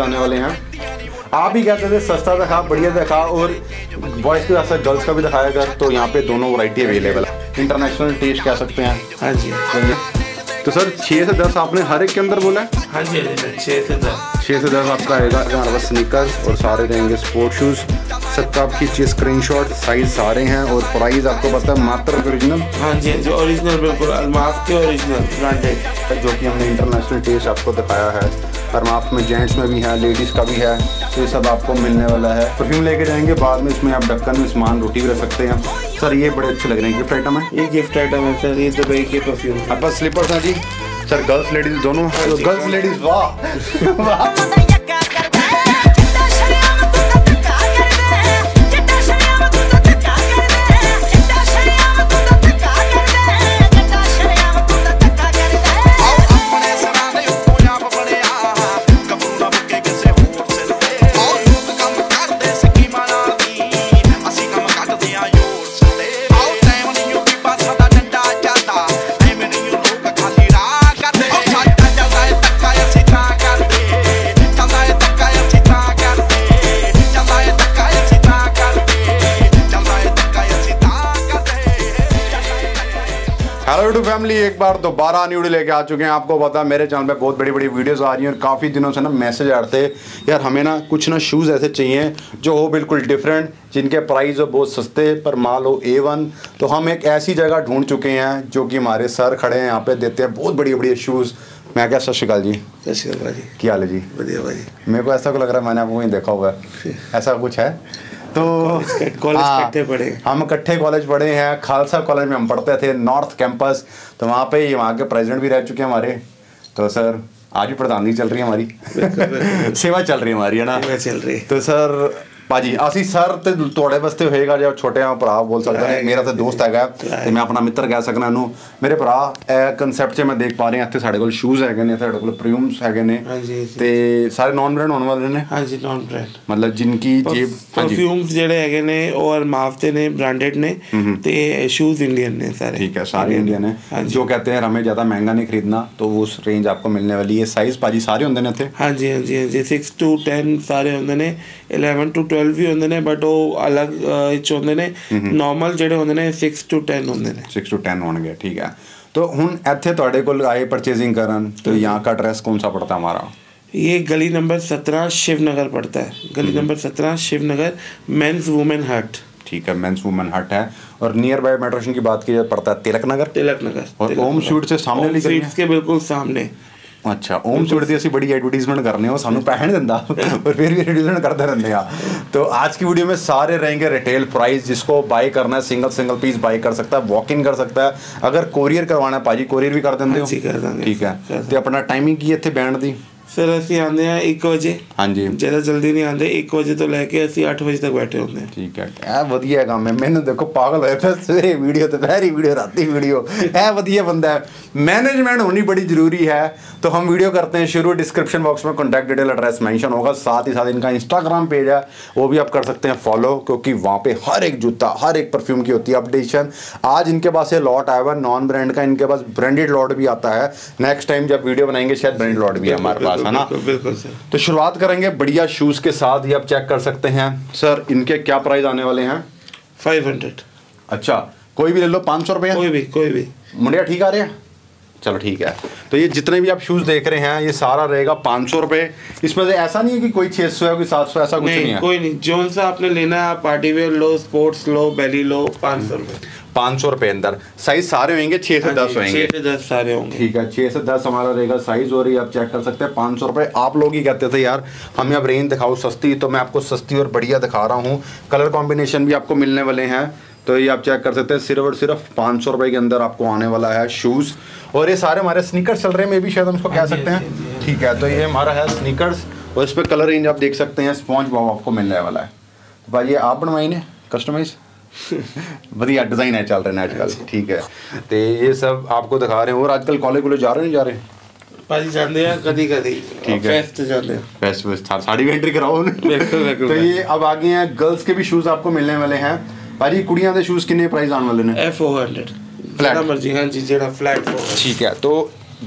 आने वाले हैं। आप ही कहते थे सस्ता दिखा बढ़िया दिखा और बॉयज़ के साथ गर्ल्स का भी दिखाया कर तो यहाँ पे दोनों वैरायटी अवेलेबल है। इंटरनेशनल टेस्ट कह सकते हैं। हाँ जी। तो सर छः से दस आपने हर एक के अंदर बोला है? हाँ जी हाँ जी छः से दस। छः से दस आपका आएगा। हमारे पास स्निकर्स और सारे रहेंगे स्पोर्ट शूज़ सबका आप खींचिए स्क्रीन शॉट साइज़ सारे हैं और प्राइस आपको पता है मात्र ओरिजिनल हाँ जी हाँ जी ओरिजिनल बिल्कुल अलमाफ के ओरिजिनल ब्रांडेड जो कि हमने इंटरनेशनल टेस्ट आपको दिखाया है। अरमाफ में जेंट्स में भी है लेडीज़ का भी है तो ये सब आपको मिलने वाला है। परफ्यूम लेके जाएँगे बाद में इसमें आप ढक्कन में सामान रोटी भी रख सकते हैं। सर ये बड़े अच्छे लग रहे हैं गिफ्ट आइटम है? ये गिफ्ट आइटम है सर ये दुबई के परफ्यूम आपका पास स्लीपर्स हैं जी? सर गर्ल्स लेडीज़ दोनों? गर्ल्स लेडीज़ वाह। फैमिली एक बार दोबारा न्यू वीडियो लेके आ चुके हैं। आपको पता है मेरे चैनल पे बहुत बड़ी बड़ी वीडियोस आ रही हैं और काफ़ी दिनों से ना मैसेज आ रहे थे यार हमें ना कुछ ना शूज़ ऐसे चाहिए जो हो बिल्कुल डिफरेंट जिनके प्राइस हो बहुत सस्ते पर माल हो ए वन तो हम एक ऐसी जगह ढूंढ चुके हैं जो कि हमारे सर खड़े हैं यहाँ पे देते हैं बहुत बड़ी बड़ी शूज़ मैं क्या सत श्रीकाल जी। सत श्री अकाल जी। क्या हाल है जी? बढ़िया भाई मेरे को ऐसा को लग रहा है? मैंने आपको कहीं देखा हुआ है ऐसा कुछ है? तो कॉलेज- हाँ, पढ़े। हम इकट्ठे कॉलेज पढ़े हैं खालसा कॉलेज में हम पढ़ते थे नॉर्थ कैंपस तो वहाँ पे ही वहाँ के प्रेसिडेंट भी रह चुके हैं हमारे। तो सर आज भी प्रधानगी चल रही है हमारी। सेवा चल रही है हमारी है ना? सेवा चल रही है। तो सर ਭਾਜੀ ਅਸੀਂ ਸਰ ਤੇ ਤੁਹਾਡੇ ਵਾਸਤੇ ਹੋਏਗਾ ਜਾਂ ਛੋਟਿਆਂ ਭਰਾ ਬੋਲ ਸਕਦਾ ਨੇ ਮੇਰਾ ਤਾਂ ਦੋਸਤ ਹੈਗਾ ਤੇ ਮੈਂ ਆਪਣਾ ਮਿੱਤਰ ਕਹਿ ਸਕਦਾ ਨੂੰ ਮੇਰੇ ਭਰਾ ਇਹ ਕਨਸੈਪਟ 'ਚ ਮੈਂ ਦੇਖ ਪਾ ਰਿਹਾ ਇੱਥੇ ਸਾਡੇ ਕੋਲ ਸ਼ੂਜ਼ ਹੈਗੇ ਨੇ ਸਾਡੇ ਕੋਲ ਪ੍ਰੀਮਸ ਹੈਗੇ ਨੇ ਤੇ ਸਾਰੇ ਨਾਨ ਬ੍ਰਾਂਡ ਹੋਣ ਵਾਲੇ ਨੇ? ਹਾਂਜੀ ਨਾਨ ਬ੍ਰਾਂਡ ਮਤਲਬ ਜਿੰਕੀ ਜੇਬ ਪਰਫਿਊਮਸ ਜਿਹੜੇ ਹੈਗੇ ਨੇ ਔਰ ਮਾਫਤੇ ਨੇ ਬ੍ਰਾਂਡਡ ਨੇ ਤੇ ਸ਼ੂਜ਼ ਇੰਡੀਅਨ ਨੇ ਸਾਰੇ। ਠੀਕ ਹੈ ਸਾਰੇ ਇੰਡੀਅਨ ਨੇ। ਜੋ ਕਹਤੇ ਹਨ ਹਮੇ ਜ਼ਿਆਦਾ ਮਹਿੰਗਾ ਨਹੀਂ ਖਰੀਦਣਾ तो उस रेंज आपको मिलने वाली है साइज पाजी सारे होंगे ने इतने हाँ जी हाँ जी हाँ जी सिक्स टू टेन सारे होंगे ने 12 ਵੀ ਹੁੰਦੇ ਨੇ ਬਟ ਉਹ ਅਲੱਗ ਅਹ, ਵਿੱਚ ਹੁੰਦੇ ਨੇ ਨਾਰਮਲ ਜਿਹੜੇ ਹੁੰਦੇ ਨੇ 6 ਟੂ 10 ਹੁੰਦੇ ਨੇ 6 टू 10 होंगे ठीक है तो ਹੁਣ ਇੱਥੇ ਤੁਹਾਡੇ ਕੋਲ ਆਏ परचेजिंग ਕਰਨ तो यहाँ का एड्रेस कौन सा पड़ता है हमारा ये गली नंबर 17 शिवनगर पड़ता है गली number 17 Shivnagar mains women hat ठीक है मेंस वुमेन हट है और नियर बाय मेट्रो स्टेशन की बात की जाए पड़ता है तिलक नगर तिलक नगर और तिलक ओम नगर। स्वीट से सामने ओम लिखी हुई है? स्वीट्स के बिल्कुल सामने ਅੱਛਾ ਓਮ स्वीट ਦੀ ਅਸੀਂ ਬੜੀ ਐਡਵਰਟਾਈਜ਼ਮੈਂਟ ਕਰਨੇ ਹੋ ਸਾਨੂੰ ਪੈਸੇ ਨਹੀਂ ਦਿੰਦਾ ਪਰ ਫਿਰ ਵੀ ਐਡਵਰਟਾਈਜ਼ਮੈਂਟ ਕਰਦੇ ਰਹਿੰਦੇ ਆ तो आज की वीडियो में सारे रहेंगे रिटेल प्राइस जिसको बाय करना है सिंगल सिंगल पीस बाय कर सकता है वॉक इन कर सकता है अगर कोरियर करवाना है भाजी कोरियर भी कर देंगे हाँ जी, कर देंगे। ठीक कर है देंगे। ਤੇ ਆਪਣਾ ਟਾਈਮਿੰਗ ਕੀ ਹੈ ਇੱਥੇ ਬੈਂਡ ਦੀ ਫਿਰ ਅਸੀਂ ਆਉਂਦੇ ਆ 1 ਵਜੇ ਹਾਂਜੀ ਜ਼ਿਆਦਾ ਜਲਦੀ ਨਹੀਂ ਆਉਂਦੇ 1 ਵਜੇ ਤੋਂ ਲੈ ਕੇ ਅਸੀਂ 8 ਵਜੇ ਤੱਕ ਬੈਠੇ ਹੁੰਦੇ ਹਾਂ ਠੀਕ ਹੈ ਇਹ ਵਧੀਆ ਕੰਮ ਹੈ ਮੈਨੂੰ ਦੇਖੋ ਪਾਗਲ ਹੋਇਆ ਪਿਆ ਸਵੇਰੇ ਵੀਡੀਓ ਦੁਪਹਿਰੀ ਵੀਡੀਓ ਰਾਤੀ ਵੀਡੀਓ ਇਹ ਵਧੀਆ ਬੰਦਾ है मैनेजमेंट होनी बड़ी जरूरी है तो हम वीडियो करते हैं शुरू डिस्क्रिप्शन बॉक्स में कॉन्टैक्ट डिटेल एड्रेस मेंशन होगा साथ ही साथ इनका इंस्टाग्राम पेज है वो भी आप कर सकते हैं फॉलो क्योंकि वहाँ पे हर एक जूता हर एक परफ्यूम की होती है अपडेशन आज इनके पास ये लॉट आया हुआ है नॉन ब्रांड का इनके पास ब्रांडेड लॉट भी आता है नेक्स्ट टाइम जब वीडियो बनाएंगे शायद ब्रांडेड लॉट भी है हमारे पास है ना? बिल्कुल सर। तो शुरुआत करेंगे बढ़िया शूज़ के साथ ही आप चेक कर सकते हैं। सर इनके क्या प्राइस आने वाले हैं? 500 अच्छा कोई भी ले लो पाँच सौ रुपये। कोई भी कोई भी। मुंडिया ठीक आ रहे हैं? चलो ठीक है। तो ये जितने भी आप शूज़ देख रहे हैं ये सारा रहेगा पाँच सौ रुपये। इसमें से ऐसा नहीं है कि कोई छः सौ है कोई सात सौ ऐसा कुछ नहीं, नहीं है। कोई नहीं। जोन सा आपने लेना है आप पार्टी वेयर लो स्पोर्ट्स लो बेली लो पाँच सौ रुपये। पाँच सौ रुपये अंदर। साइज़ सारे होंगे छः से दस होंगे। छः से दस सारे होंगे। ठीक है छः से दस हमारा रहेगा साइज़ और ये आप चेक कर सकते हैं पाँच सौ रुपये आप लोग ही कहते थे यार हमें अब रेंज दिखाओ सस्ती तो मैं आपको सस्ती और बढ़िया दिखा रहा हूँ। कलर कॉम्बिनेशन भी आपको मिलने वाले हैं। तो ये आप चेक कर सकते हैं सिर्फ़ और सिर्फ़ पाँच सौ रुपये के अंदर आपको आने वाला है शूज़ और ये सारे हमारे स्नीकर्स चल रहे हैं मे भी शायद हम इसको कह सकते हैं। ठीक है तो ये हमारा है स्नीकर्स और इस पर कलर रेंज आप देख सकते हैं स्पॉन्ज बॉब आपको मिलने वाला है। तो भाई ये आप बनवाई ने कस्टमाइज ਵਧੀਆ डिजाइन है चल रहे हैं आजकल ठीक है तो ये सब आपको दिखा रहे हैं और आजकल कॉलेज कॉलेज जा रहे हैं नहीं जा रहे ਭਾਜੀ ਜਾਂਦੇ ਆ ਕਦੀ ਕਦੀ ठीक है। फेस्ट ਜਾਂਦੇ ਆ बस बस था साड़ी भी एंट्री कराओ उन्हें। बिल्कुल, बिल्कुल। तो ये अब आगे हैं गर्ल्स के भी शूज आपको मिलने वाले हैं भाजी कुड़ियां ਦੇ ਸ਼ੂਜ਼ ਕਿੰਨੇ ਪ੍ਰਾਈਸ ਆਉਣ ਵਾਲੇ ਨੇ ਇਹ 400 ਜਿਹੜਾ ਮਰਜੀ ਹਾਂ ਜੀ ਜਿਹੜਾ फ्लैट 400 ठीक है तो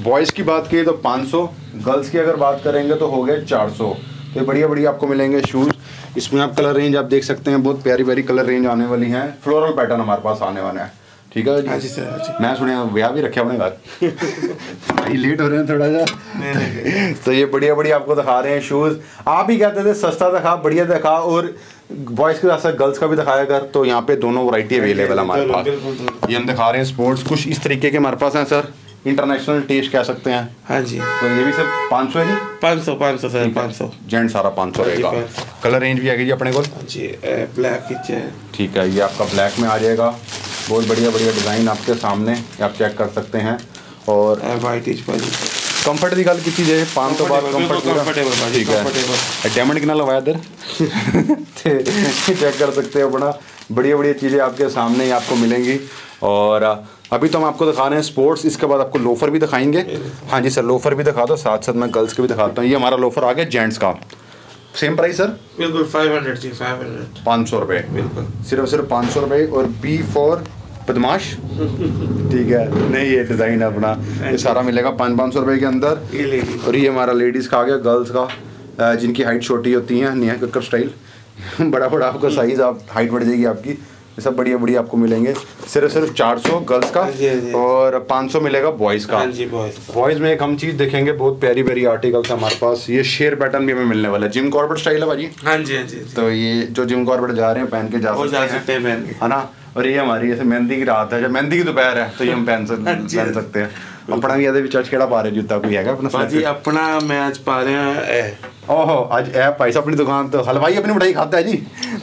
बॉयज़ की बात करें तो 500 गर्ल्स की अगर बात करेंगे तो हो गए 400 ये बढ़िया बढ़िया आपको मिलेंगे शूज़ इसमें आप कलर रेंज आप देख सकते हैं बहुत प्यारी प्यारी कलर रेंज आने वाली है। फ्लोरल पैटर्न हमारे पास आने वाला है। ठीक है हाँ जी सर हाँ मैं सुने ब्याह भी रखे अपने घर भाई लेट हो रहे हैं थोड़ा सा। तो ये बढ़िया बढ़िया आपको दिखा रहे हैं शूज़ आप ही कहते थे सस्ता दिखा बढ़िया दिखा और बॉयज़ के साथ साथ गर्ल्स का भी दिखाया कर तो यहाँ पे दोनों वैरायटी अवेलेबल है हमारे पास। ये हम दिखा रहे हैं स्पोर्ट्स कुछ इस तरीके के हमारे पास हैं सर इंटरनेशनल टेस्ट कह सकते हैं। हाँ जी। तो ये भी सर पाँच सौ है जी? पाँच सौ पाँच सौ सर पाँच सौ। जेंट सारा पाँच सौ रहेगा। कलर रेंज भी आएगी जी अपने को हाँ जी ब्लैक ठीक है ये आपका ब्लैक में आ जाएगा। बहुत बढ़िया बढ़िया डिज़ाइन आपके सामने आप चेक कर सकते हैं। और वाइट इच भाजी कंफर्ट की गल की जाए पाँच तो बाद कंफर्ट ठीक है। डायमंड कितना लगवाया इधर? चेक कर सकते हो बड़ा बढ़िया बढ़िया चीज़ें आपके सामने ही आपको मिलेंगी। और अभी तो हम आपको दिखा रहे हैं स्पोर्ट्स इसके बाद आपको लोफर भी दिखाएँगे। हाँ जी सर लोफर भी दिखा दो साथ साथ मैं गर्ल्स के भी दिखाता हूँ। ये हमारा लोफर आ गया जेंट्स का। सेम प्राइस सर बिल्कुल फाइव हंड्रेड जी फाइव हंड्रेड पाँच सौ रुपये बिल्कुल। सिर्फ़ सिर्फ़ पाँच सौ रुपये और बी फॉर बदमाश। ठीक है। नहीं ये डिज़ाइन है अपना। ये सारा मिलेगा पाँच पाँच सौ रुपये के अंदर। ये और ये हमारा लेडीज़ का आ गया गर्ल्स का। जिनकी हाइट छोटी होती है नेहा कक्कर स्टाइल बड़ा बड़ा आपका साइज़ आप हाइट बढ़ जाएगी आपकी। ये सब बढ़िया बढ़िया आपको मिलेंगे सिर्फ सिर्फ चार सौ गर्ल्स का हाँ जी, हाँ जी। और पाँच सौ मिलेगा बॉयज़ का हाँ जी बॉयज बॉयज़ में एक हम चीज़ देखेंगे बहुत प्यारी प्यारी आर्टिकल्स हमारे पास ये शेयर पैटर्न भी हमें मिलने वाला है जिम कॉर्बेट स्टाइल है भाजी हाँ जी हाँ जी हाँ जी। तो ये जो जिम कॉर्बेट जा रहे हैं पहन के जा वो जा सकते सकते हैं पहन के है ना और ये हमारी जैसे मेहंदी की रात है जब मेहंदी की दोपहर है तो ये हम पहन सक- हाँ जी, पहन हाँ जी। सकते हैं अपना भी ਇਹਦੇ चर्च केड़ा पा रहे जूता कोई हैगा अपना भाजी अपना मैच पा रहे हैं ए, ओहो आज ऐ भाई साहब अपनी दुकान तो हलवाई अपनी मिठाई खाता है जी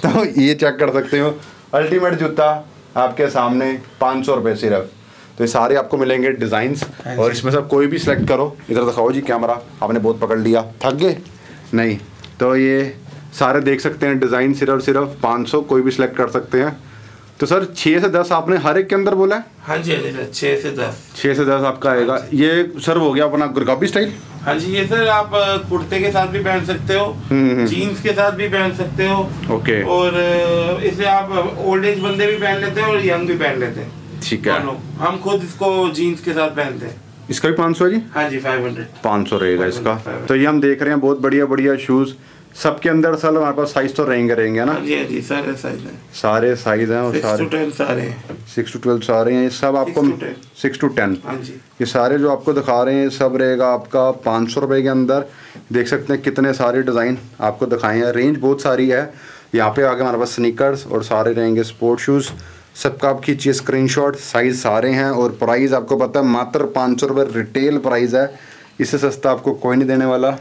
तो ये चेक कर सकते हो अल्टीमेट जूता आपके सामने पाँच सौ रुपये सिर्फ़ तो ये सारे आपको मिलेंगे डिज़ाइंस हाँ और इसमें सब कोई भी सिलेक्ट करो। इधर दिखाओ जी कैमरा। आपने बहुत पकड़ लिया। थक गए? नहीं। तो ये सारे देख सकते हैं डिज़ाइन सिर्फ़ सिर्फ़ पाँच सौ कोई भी सिलेक्ट कर सकते हैं। तो सर छः से दस आपने हर एक के अंदर बोला है? हाँ जी हाँ जी सर छः से दस। छः से दस आपका आएगा। ये सर हो गया अपना गुरगाबी स्टाइल हाँ जी ये सर आप कुर्ते के साथ भी पहन सकते हो हम्म। जीन्स के साथ भी पहन सकते हो ओके। और इसे आप ओल्ड एज बंदे भी पहन लेते हैं और यंग भी पहन लेते हैं। ठीक है। हम खुद इसको जीन्स के साथ पहनते हैं। इसका भी पाँच सौ है जी? हाँ जी फाइव हंड्रेड पाँच सौ रहेगा इसका। तो ये हम देख रहे हैं बहुत बढ़िया बढ़िया शूज़ सबके अंदर सर हमारे पास साइज़ तो रहेंगे रहेंगे ना? हाँ जी हाँ जी सारे साइज़ हैं। सारे साइज़ हैं और सिक्स टू सारे सारे हैं। सिक्स टू ट्वेल्व सारे हैं ये सब आपको सिक्स टू टेन जी। ये सारे जो आपको दिखा रहे हैं सब रहेगा आपका पाँच सौ रुपये के अंदर। देख सकते हैं कितने सारे डिज़ाइन आपको दिखाए हैं। रेंज बहुत सारी है। यहाँ पे आगे हमारे पास स्नीकर्स और सारे रहेंगे स्पोर्ट शूज़ सबका आप खींचिए स्क्रीनशॉट साइज़ सारे हैं और प्राइस आपको पता है मात्र पाँच सौ रुपये रिटेल प्राइस है। इससे सस्ता आपको कोई नहीं देने वाला।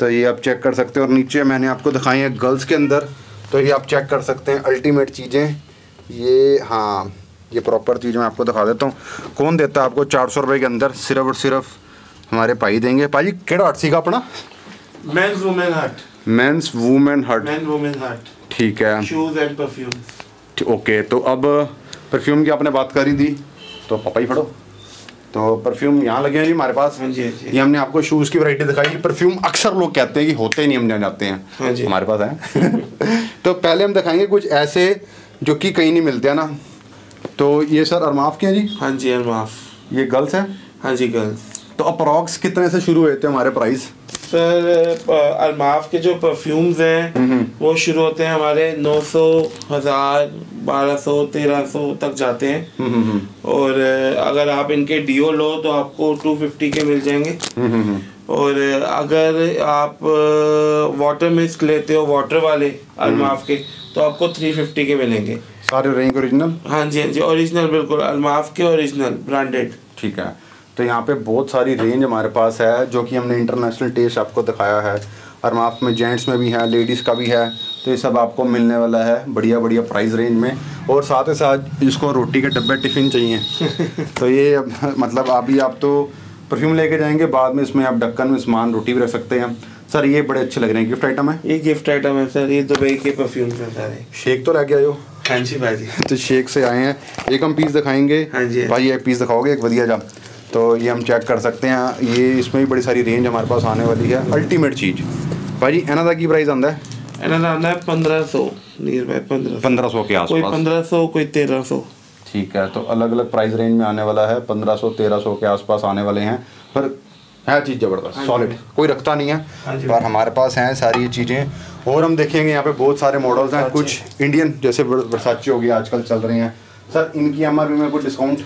तो ये आप चेक कर सकते हैं और नीचे मैंने आपको दिखाई है गर्ल्स के अंदर। तो ये आप चेक कर सकते हैं अल्टीमेट चीज़ें। ये हाँ ये प्रॉपर चीज़ मैं आपको दिखा देता हूँ। कौन देता है आपको चार सौ रुपये के अंदर? सिर्फ़ और सिर्फ़ हमारे भाई देंगे। भाजी केड़ा हट सीखा अपना? Men's women hat men's women hat men women hat ठीक है। शूज़ एंड परफ्यूम ओके तो अब परफ्यूम की आपने बात करी दी तो पापा ही फड़ो। तो परफ्यूम यहाँ लगे हैं जी हमारे पास। हाँ जी, हाँ जी। ये हमने आपको शूज़ की वैरायटी दिखाई। परफ्यूम अक्सर लोग कहते हैं कि होते नहीं हम जान जाते हैं। हाँ जी। हमारे पास है। तो पहले हम दिखाएँगे कुछ ऐसे जो कि कहीं नहीं मिलते हैं ना? तो ये सर अरमाफ के हैं जी? हाँ जी अरमाफ। ये गर्ल्स हैं? हाँ जी गर्ल्स तो अप्रॉक्स कितने से शुरू हुए थे हमारे प्राइस सर अलमाफ के जो परफ्यूम्स हैं वो शुरू होते हैं हमारे 900 हज़ार 1200 1300 तक जाते हैं। और अगर आप इनके डीओ लो तो आपको 250 के मिल जाएँगे। और अगर आप वाटर मिस्ट लेते हो वाटर वाले अलमाफ के तो आपको 350 के मिलेंगे। सारे रेंज ओरिजिनल हाँ जी हाँ जी ओरिजिनल बिल्कुल अलमाफ के ओरिजिनल ब्रांडेड ठीक है। तो यहाँ पे बहुत सारी रेंज हमारे पास है जो कि हमने इंटरनेशनल टेस्ट आपको दिखाया है। अरमाफ में जेंट्स में भी है लेडीज़ का भी है तो ये सब आपको मिलने वाला है बढ़िया बढ़िया प्राइस रेंज में। और साथ ही साथ इसको रोटी के डब्बे टिफ़िन चाहिए। तो ये मतलब अभी आप तो परफ्यूम लेके जाएँगे बाद में इसमें आप ढक्कन में सामान रोटी भी रख सकते हैं। सर ये बड़े अच्छे लग रहे हैं। गिफ्ट आइटम है? ये गिफ्ट आइटम है सर ये दुबई के परफ्यूम्स हैं सारे। शेक तो लेके आयो? हाँ जी भाजी तो शेक से आए हैं। एक हम पीस दिखाएँगे। हाँ जी। भाई एक पीस दिखाओगे? एक बढ़िया जा। तो ये हम चेक कर सकते हैं। ये इसमें भी बड़ी सारी रेंज हमारे पास आने वाली है। अल्टीमेट चीज़। भाजी इन्हों का की प्राइस आंदा है? इन्हों का आंदा है पंद्रह सौ। नीर भाई पंद्रह पंद्रह सौ के आसपास। कोई पंद्रह सौ कोई तेरह सौ। ठीक है तो अलग अलग प्राइस रेंज में आने वाला है। पंद्रह सौ तेरह सौ के आसपास आने वाले हैं। पर है चीज़ ज़बरदस्त सॉलिड हाँ कोई रखता नहीं है। हाँ पर हमारे पास हैं सारी चीज़ें। और हम देखेंगे यहाँ पे बहुत सारे मॉडल्स हैं। अच्छा। कुछ इंडियन जैसे बरसाची हो गया आजकल चल रहे हैं। सर इनकी एम आर में कोई डिस्काउंट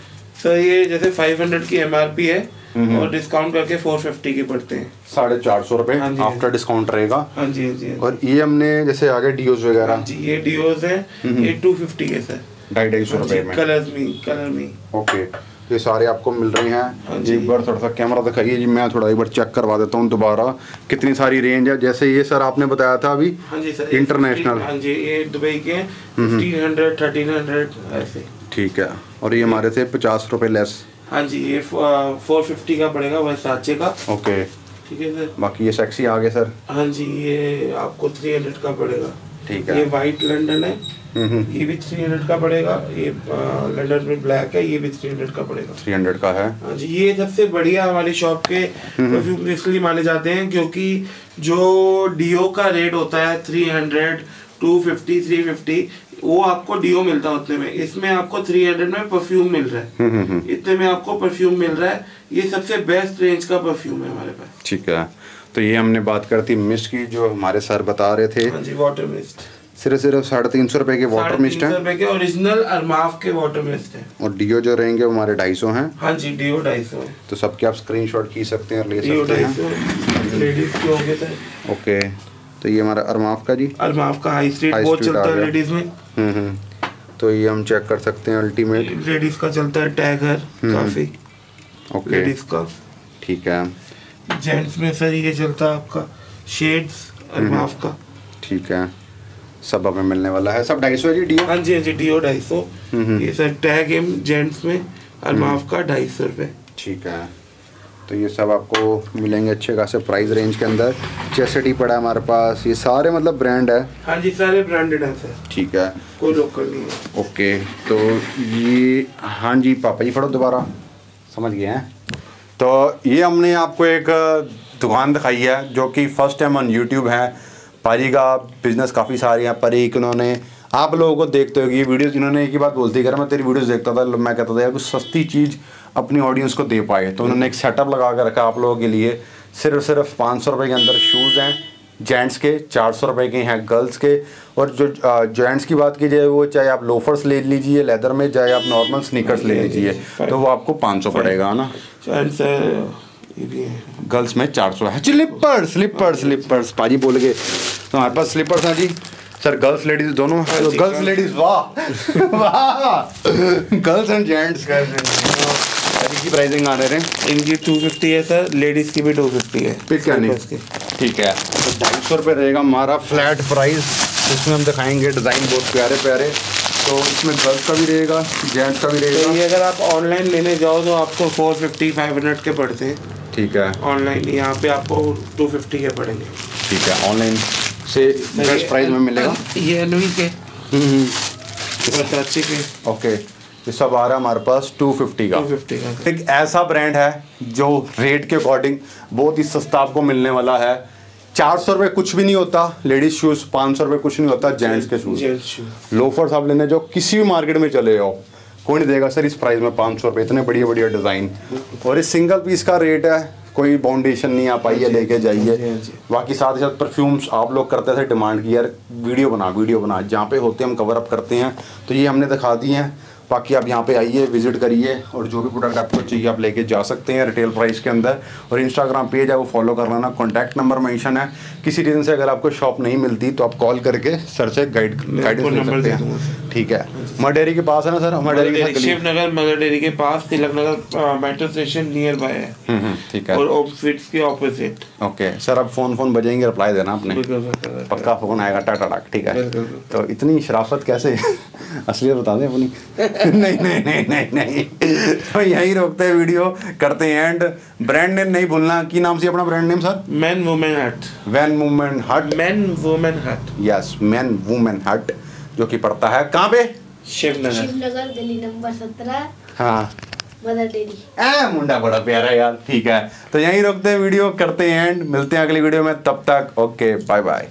सर ये जैसे 500 की एमआरपी है। और डिस्काउंट करके 450 के पड़ते हैं। साढ़े चार सौ हाँ जी, हाँ आफ्टर डिस्काउंट रहेगा। हाँ जी हाँ जी हाँ और ये हमने जैसे आगे डीओज हाँ वगैरह जी ये डिओज है ये 250 के सर। ढाई ढाई सौ हाँ जी में। कलर में कलर में। ओके ये सारे आपको मिल रहे हाँ। हैं जी। एक बार थोड़ा सा कैमरा दिखाइए जी मैं थोड़ा एक बार चेक करवा देता हूँ दोबारा कितनी सारी रेंज है। जैसे ये सर आपने बताया था अभी हाँ जी सर इंटरनेशनल हाँ जी ये दुबई के फिफ्टीन हंड्रेड थर्टीन हंड्रेड ऐसे। ठीक है। और ये हमारे से पचास रुपये लेस हाँ जी ये फोर फिफ्टी का पड़ेगा वर्साचे का। ओके ठीक है सर। बाकी ये सेक्सी आ गए सर हाँ जी ये आपको थ्री हंड्रेड का पड़ेगा। ठीक है। ये वाइट है। हम्म हम्म। ये भी थ्री हंड्रेड का पड़ेगा। ये लंदन में ब्लैक है ये भी थ्री हंड्रेड का पड़ेगा। थ्री हंड्रेड का है। हाँ जी ये सबसे बढ़िया हमारी शॉप के परफ्यूम इसलिए माने जाते हैं क्योंकि जो डीओ का रेट होता है three hundred two fifty three fifty वो आपको डीओ मिलता है उतने में। इसमें आपको थ्री हंड्रेड में परफ्यूम मिल रहा हम्म, हम्म, है हम्म। इतने में आपको परफ्यूम मिल रहा है। ये सबसे बेस्ट रेंज का परफ्यूम है हमारे पास। ठीक है। तो ये हमने बात करती मिस्ट की जो हमारे सर बता रहे थे। हाँ जी वाटर मिस्ट सिर्फ़ सिर्फ़ साढ़े तीन सौ रुपये के वाटर मिस्ट है। के ओरिजिनल अरमाफ के वाटर मिस्ट है। और डीओ जो रहेंगे हमारे ढाई सौ हैं। हाँ जी डीओ ढाई सौ है। तो सबके आप स्क्रीनशॉट खींच सकते हैं और ले सकते हैं। लेडीज़ के हो गए ओके तो ये हमारा अरमाफ का जी। अरमाफ का हाई स्ट्रीट बहुत चलता है लेडीज़ में। हम्म हम्म तो ये हम चेक कर सकते हैं अल्टीमेट लेडीज़ का चलता है टैगर काफ़ी। ओके लेडीज़ का। ठीक है। जेंट्स में सर ये चलता है आपका। शेड्स अरमाफ का। ठीक है। सब हमें मिलने वाला है। सब ढाई सौ है जी डीओ हाँ जी हाँ जी डीओ ढाई सौ। हम्म। ये सर टैग एम जेंट्स में अरमाफ का ढाई सौ रुपये ठीक है। तो ये सब आपको मिलेंगे अच्छे खासे प्राइस रेंज के अंदर। चेसिटी पड़ा है हमारे पास। ये सारे मतलब ब्रांड है। हाँ जी सारे ब्रांडेड हैं सर। ठीक है। कोई लोकल नहीं है। ओके तो ये हाँ जी पापा जी फड़ो दोबारा। समझ गए हैं? तो ये हमने आपको एक दुकान दिखाई है जो कि फ़र्स्ट टाइम ऑन यूट्यूब है। पारी का बिज़नेस काफ़ी सारे हैं। परी कि उन्होंने आप लोगों को देखते हो ये वीडियोस इन्होंने एक ही बात बोलती है मैं तेरी वीडियोस देखता था मैं कहता था यार कुछ सस्ती चीज़ अपनी ऑडियंस को दे पाए। तो उन्होंने एक सेटअप लगा कर रखा आप लोगों के लिए। सिर्फ़ सिर्फ़ पाँच सौ रुपये के अंदर शूज़ हैं जेंट्स के चार सौ रुपये के हैं गर्ल्स के। और जो जेंट्स की बात की जाए वो चाहे आप लोफर्स ले लीजिए लेदर में चाहे आप नॉर्मल स्नीकर्स ले लीजिए तो वो आपको पाँच सौ पड़ेगा है ना? गर्ल्स में चार सौ है। स्लीपर स्लीपर स्लीपर्स पाजी बोल गए। तो हमारे पास स्लीपर्स हैं जी। सर गर्ल्स लेडीज़ दोनों गर्ल्स लेडीज़ वाह! वाह! गर्ल्स एंड जेंट्स की प्राइसिंग आ रहे। हैं इनकी टू फिफ्टी है सर लेडीज़ की भी टू फिफ्टी है। फिर क्या नहीं? ठीक है। तो ढाई सौ रुपये रहेगा हमारा फ्लैट प्राइस इसमें हम दिखाएँगे डिज़ाइन बहुत प्यारे प्यारे। तो इसमें गर्ल्स का भी रहेगा जेंट्स का भी तो रहेगा। ये अगर आप ऑनलाइन लेने जाओ तो आपको फोर फिफ्टी फाइव हंड्रेड के पड़ते। हैं ठीक है। ऑनलाइन यहाँ पे आपको टू फिफ्टी के पड़ेंगे। ठीक है ऑनलाइन से बेस्ट प्राइस में मिलेगा। ये एनवी के। हम्म, हम्म। के। ओके ये सब आ रहा है हमारे पास टू फिफ्टी का। टू फिफ्टी का। एक ऐसा ब्रांड है जो रेट के अकॉर्डिंग बहुत ही सस्ता आपको मिलने वाला है। चार सौ रुपये कुछ भी नहीं होता लेडीज़ शूज़ पाँच सौ रुपये कुछ नहीं होता जेंट्स के शूज़ लोफर्स आप लेने जो किसी भी मार्केट में चले जाओ कोई नहीं देगा सर इस प्राइस में पाँच सौ रुपये इतने बढ़िया बढ़िया डिज़ाइन और इस सिंगल पीस का रेट है कोई बाउंडेशन नहीं आ पाई है लेके जाइए। बाकी साथ ही साथ परफ्यूम्स आप लोग करते थे डिमांड की यार वीडियो बना वीडियो बना जहाँ पे होते हम कवर अप करते हैं। तो ये हमने दिखा दिए हैं। बाकी आप यहाँ पे आइए विज़िट करिए और जो भी प्रोडक्ट आपको चाहिए आप लेके जा सकते हैं रिटेल प्राइस के अंदर। और इंस्टाग्राम पेज है वो फॉलो कर लेना कॉन्टैक्ट नंबर मेंशन है। किसी रीज़न से अगर आपको शॉप नहीं मिलती तो आप कॉल करके सर से गाइड गाइडेंस ले नंबर सकते दे हैं। ठीक है। हमारे डेयरी के पास है ना सर? हमारे डेयरी साथ गली- मदर डेयरी के पास Tilak Nagar metro station nearby है। हम्म, हम्म, ठीक है। और स्वीट्स के ऑपोजिट ओके सर अब फ़ोन फ़ोन बजेंगे रिप्लाई देना आपने। पक्का फ़ोन आएगा टाटा टाक ठीक है। तो इतनी शराफत कैसे? असलियत बता दें अपनी। नहीं नहीं नहीं नहीं नहीं। तो यही रोकते हैं वीडियो करते हैं एंड ब्रांड नेम नहीं भूलना। की नाम से अपना brand name sir man women hat man women hat man women hat yes man women hat जो कि पड़ता है। कहाँ पे? शिवनगर। शिवनगर गली नंबर सत्रह। हाँ। मदर डेरी ए मुंडा बड़ा प्यारा यार। ठीक है। तो यहीं रोकते हैं वीडियो करते हैं एंड मिलते हैं अगली वीडियो में। तब तक ओके बाय बाय